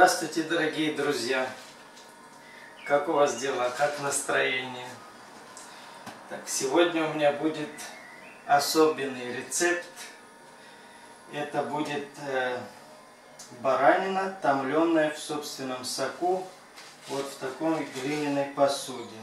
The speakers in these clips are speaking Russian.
Здравствуйте, дорогие друзья! Как у вас дела? Как настроение? Так, сегодня у меня будет особенный рецепт. Это будет э, баранина, томленная в собственном соку, вот в такой глиняной посуде.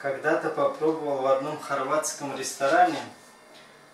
Когда-то попробовал в одном хорватском ресторане.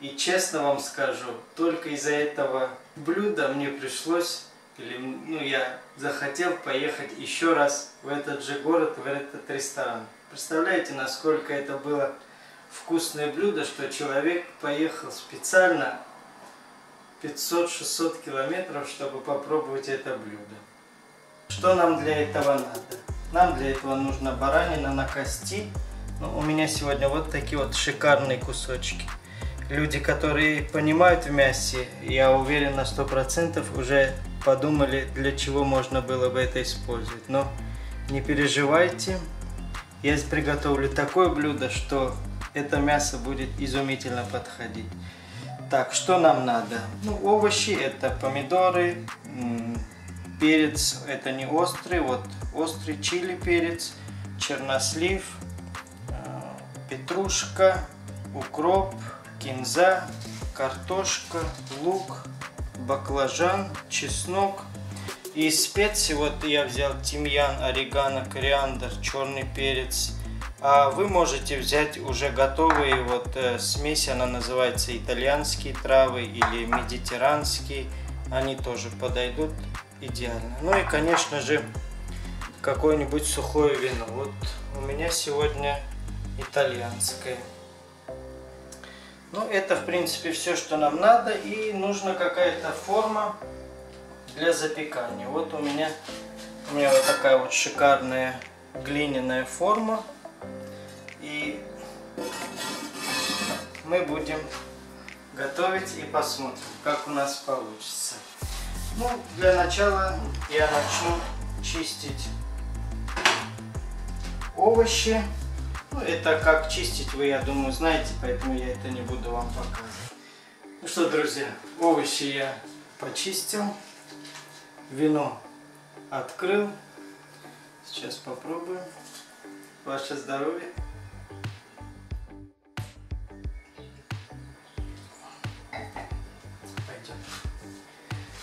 И честно вам скажу, только из-за этого блюда мне пришлось, или ну, я захотел поехать еще раз в этот же город, в этот ресторан. Представляете, насколько это было вкусное блюдо, что человек поехал специально 500-600 километров, чтобы попробовать это блюдо. Что нам для этого надо? Нам для этого нужна баранина на кости. Ну, у меня сегодня вот такие вот шикарные кусочки. Люди, которые понимают в мясе, я уверен на сто процентов уже подумали, для чего можно было бы это использовать. Но не переживайте, я приготовлю такое блюдо, что это мясо будет изумительно подходить. Так, что нам надо? Ну, овощи это помидоры, перец это не острый, вот острый чили перец, чернослив, петрушка, укроп, кинза, картошка, лук, баклажан, чеснок. И специи вот я взял тимьян, орегано, кориандр, черный перец. А вы можете взять уже готовые вот э, смеси, она называется итальянские травы или медитеранские. Они тоже подойдут идеально. Ну и, конечно же, какое-нибудь сухое вино. Вот у меня сегодня итальянское. Ну, это, в принципе, все, что нам надо. И нужна какая-то форма для запекания. Вот у меня, у меня вот такая вот шикарная глиняная форма. И мы будем готовить и посмотрим, как у нас получится. Ну, для начала я начну чистить овощи. Ну, это как чистить вы, я думаю, знаете, поэтому я это не буду вам показывать. Ну что, друзья, овощи я почистил, вино открыл. Сейчас попробуем. Ваше здоровье.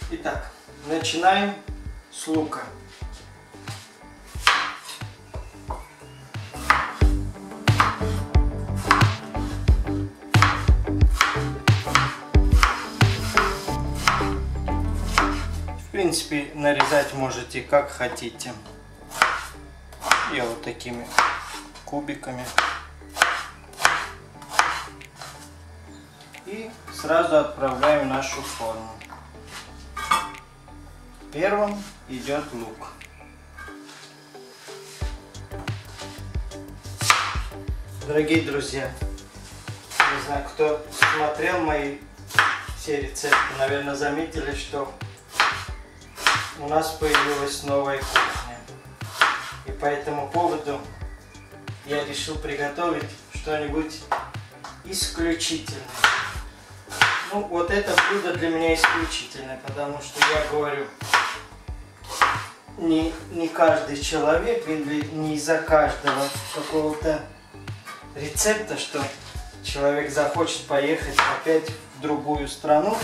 Итак, начинаем с лука. Принципе, нарезать можете как хотите. Я вот такими кубиками. И сразу отправляем нашу форму. Первым идет лук. Дорогие друзья, не знаю, кто смотрел мои все рецепты, наверное, заметили, что у нас появилась новая кухня. И по этому поводу я решил приготовить что-нибудь исключительное. Ну, вот это блюдо для меня исключительное, потому что я говорю, не, не каждый человек, или не из-за каждого какого-то рецепта, что человек захочет поехать опять в другую страну,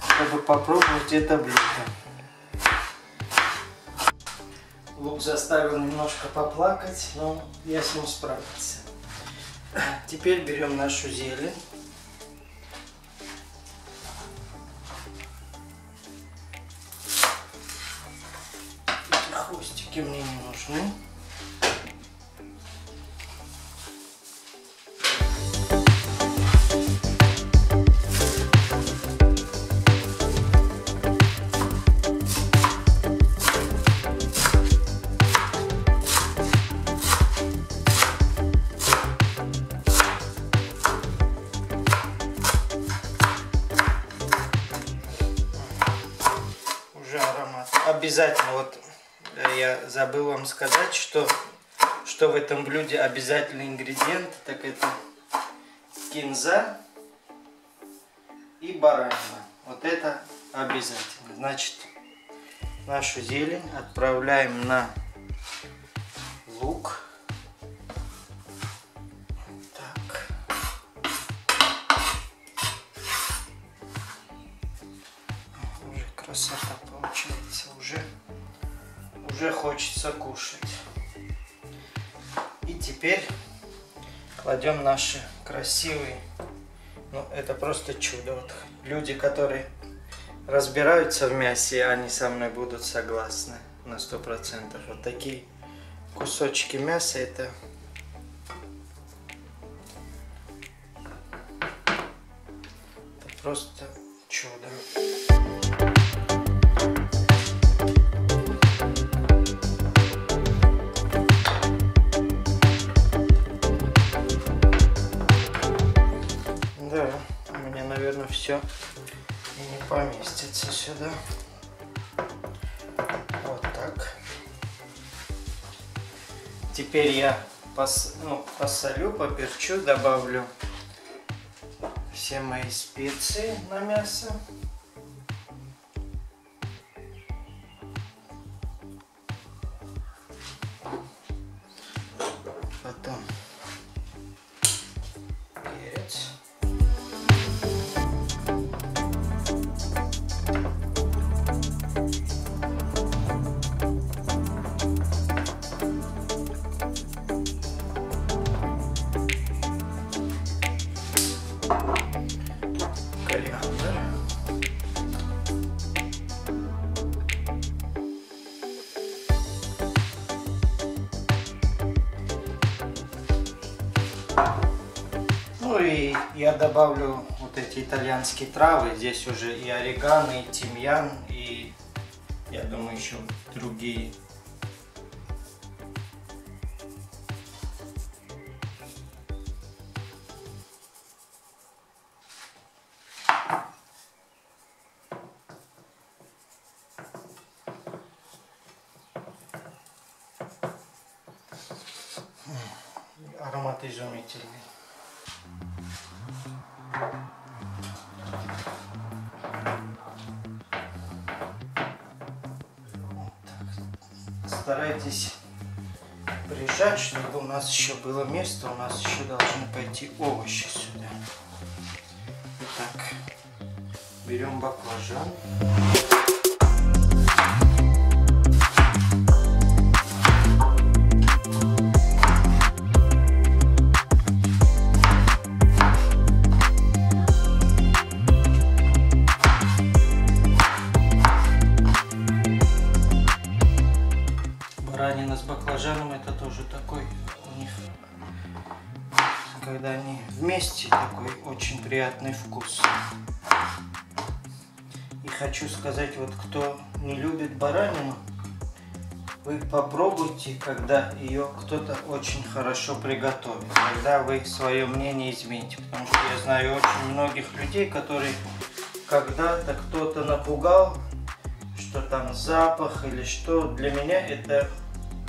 чтобы попробовать это блюдо. Лук заставил немножко поплакать, но я с ним справился. Теперь берем нашу зелень. Хвостики мне не нужны. Забыл вам сказать, что, что в этом блюде обязательный ингредиент, так это кинза и баранина. Вот это обязательно. Значит, нашу зелень отправляем на лук. Так. Уже красота уже хочется кушать. И теперь кладем наши красивые ну, это просто чудо. Вот люди, которые разбираются в мясе, они со мной будут согласны на сто процентов. Вот такие кусочки мяса это просто чудо. Все не поместится сюда. Вот так. Теперь я пос, ну, посолю, поперчу, добавлю все мои специи на мясо. Добавлю вот эти итальянские травы. Здесь уже и орегано, и тимьян, и я думаю еще другие. Аромат изумительный. Старайтесь прижать, чтобы у нас еще было место. У нас еще должны пойти овощи сюда. Итак, берем баклажан. Приятный вкус. И хочу сказать, вот кто не любит баранину, вы попробуйте, когда ее кто-то очень хорошо приготовит. Тогда вы свое мнение измените. Потому что я знаю очень многих людей, которые когда-то кто-то напугал, что там запах или что. Для меня это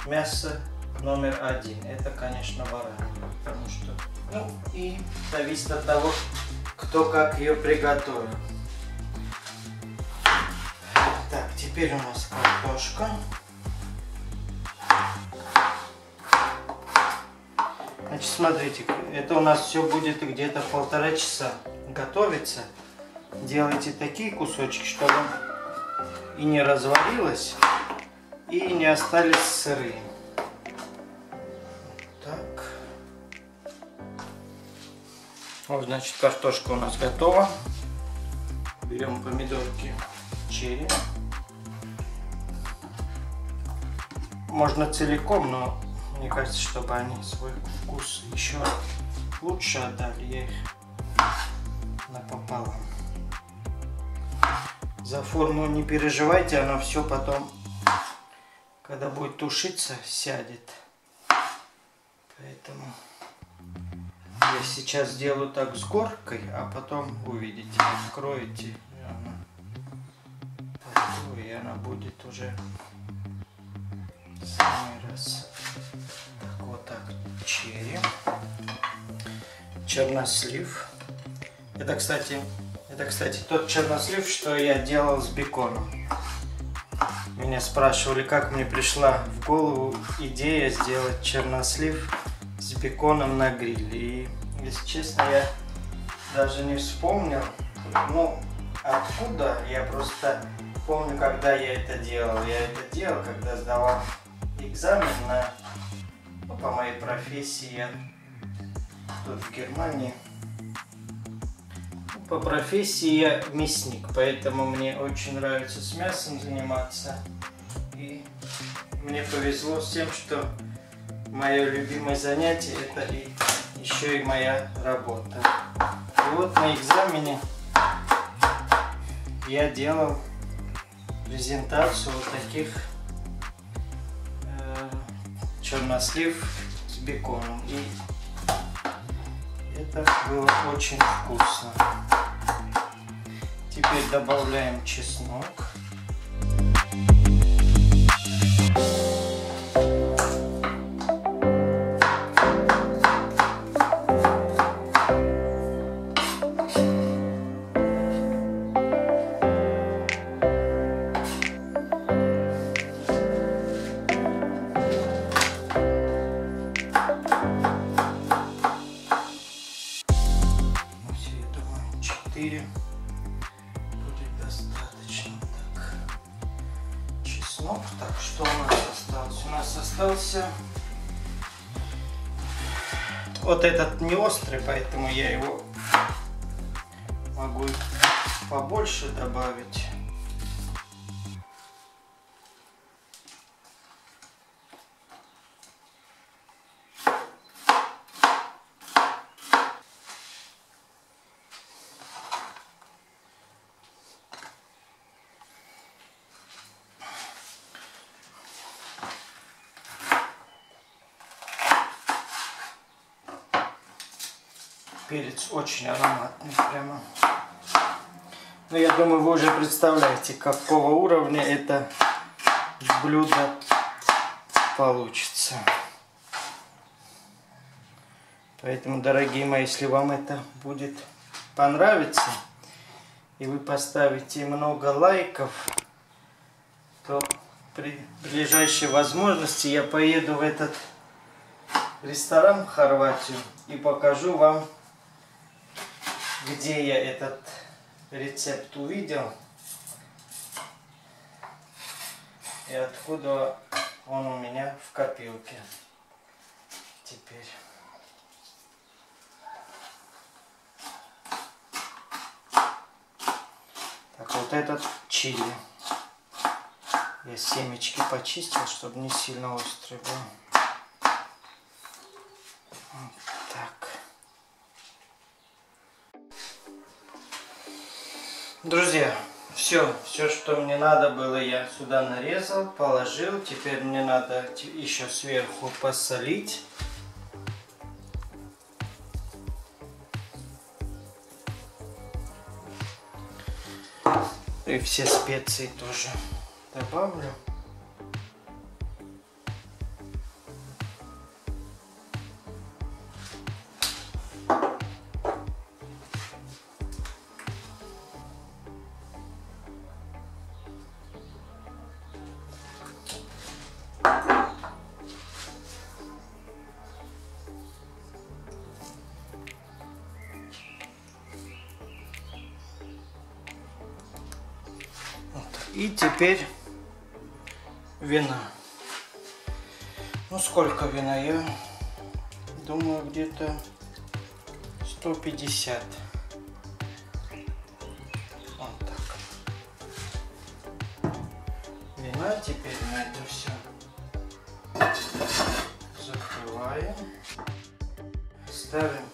мясо номер один. Это, конечно, баранина. Потому что, ну, и зависит от того, кто как ее приготовил. Так, теперь у нас картошка. Значит, смотрите, это у нас все будет где-то полтора часа готовиться. Делайте такие кусочки, чтобы и не развалилось, и не остались сырые. Вот, значит, картошка у нас готова. Берем помидорки черри. Можно целиком, но мне кажется, чтобы они свой вкус еще лучше отдали, я их напополам. За форму не переживайте, оно все потом, когда будет тушиться, сядет. Поэтому я сейчас сделаю так с горкой, а потом увидите, откроете. и ой, и она будет уже самый раз. Так, вот так, черри, чернослив. Это, кстати, это, кстати, тот чернослив, что я делал с беконом. Меня спрашивали, как мне пришла в голову идея сделать чернослив с беконом на гриле. И, если честно, я даже не вспомнил, ну, откуда. Я просто помню, когда я это делал. Я это делал, когда сдавал экзамен на, ну, по моей профессии. Тут в Германии по профессии я мясник, поэтому мне очень нравится с мясом заниматься. И мне повезло с тем, что мое любимое занятие это и еще и моя работа. И вот на экзамене я делал презентацию вот таких э, чернослив с беконом. И это было очень вкусно. Теперь добавляем чеснок. Вот этот не острый, поэтому я его могу побольше добавить. Перец очень ароматный прямо. Но я думаю, вы уже представляете, какого уровня это блюдо получится. Поэтому, дорогие мои, если вам это будет понравиться, и вы поставите много лайков, то при ближайшей возможности я поеду в этот ресторан в Хорватию и покажу вам где я этот рецепт увидел и откуда он у меня в копилке теперь. Так, вот этот чили. Я семечки почистил, чтобы не сильно острый был. Вот так. Друзья, все, все, что мне надо было, я сюда нарезал, положил. Теперь мне надо еще сверху посолить. И все специи тоже добавлю. И теперь вина. Ну сколько вина? Я думаю где-то 150. Вот так. Вина теперь на это все закрываем. Ставим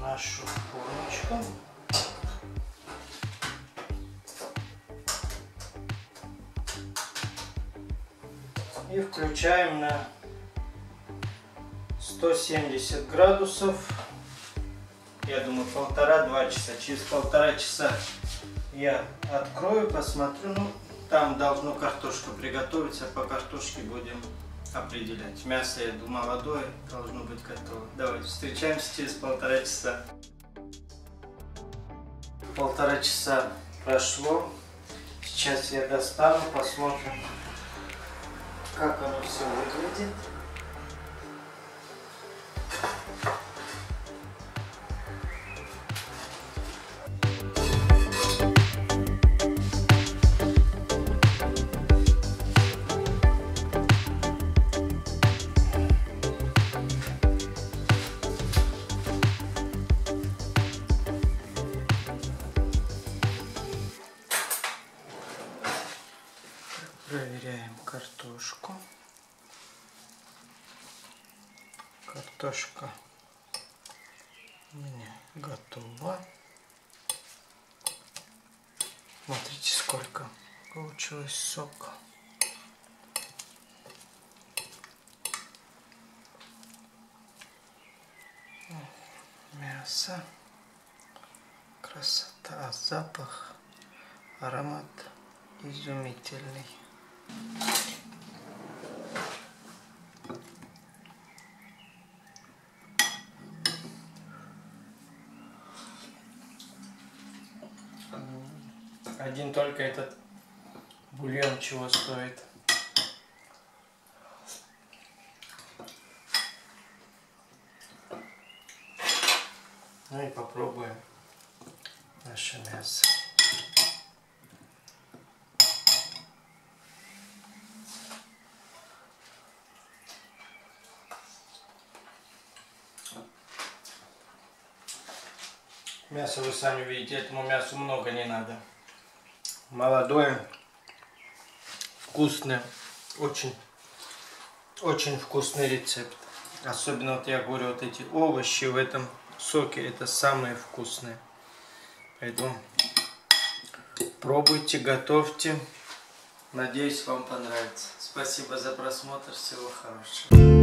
нашу формочку. И включаем на 170 градусов я думаю полтора-два часа через полтора часа Я открою, посмотрю. Ну, там должно картошка приготовиться. По картошке будем определять. Мясо, я думаю, молодое, должно быть готово. Давайте встречаемся через полтора часа. Полтора часа прошло. Сейчас я достану, посмотрим, как оно все выглядит. Проверяем картошку. Картошка у меня готова. Смотрите, сколько получилось сока. Мясо. Красота, запах, аромат изумительный. Один только этот бульон чего стоит. Ну и попробуем наше мясо. Мясо вы сами видите, этому мясу много не надо. Молодое, вкусное, очень, очень вкусный рецепт. Особенно вот я говорю, вот эти овощи в этом соке, это самые вкусные. Поэтому пробуйте, готовьте. Надеюсь, вам понравится. Спасибо за просмотр. Всего хорошего.